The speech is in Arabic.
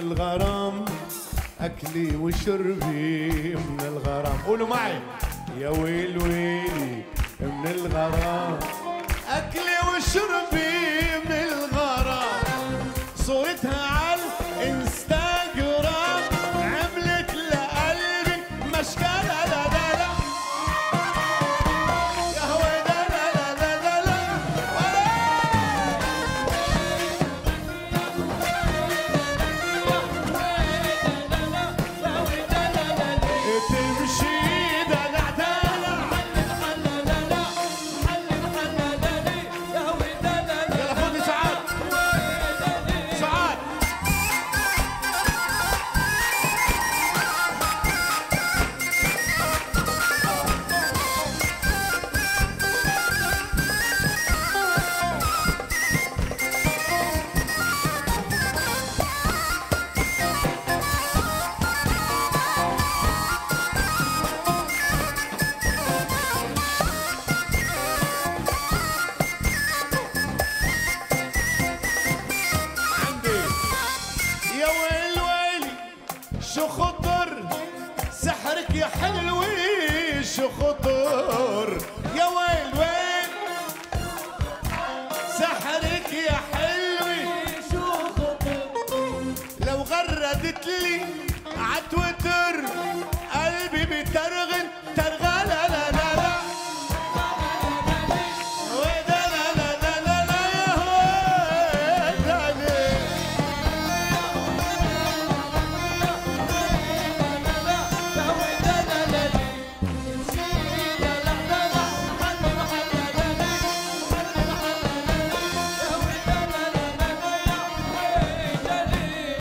الغرام أكلي وشربي من الغرام. قولوا معي. يا ويل ويلي من الغرام. شو خطر؟ سحرك يا حلوي شو خطر؟ يا ويل ويل سحرك يا حلوي.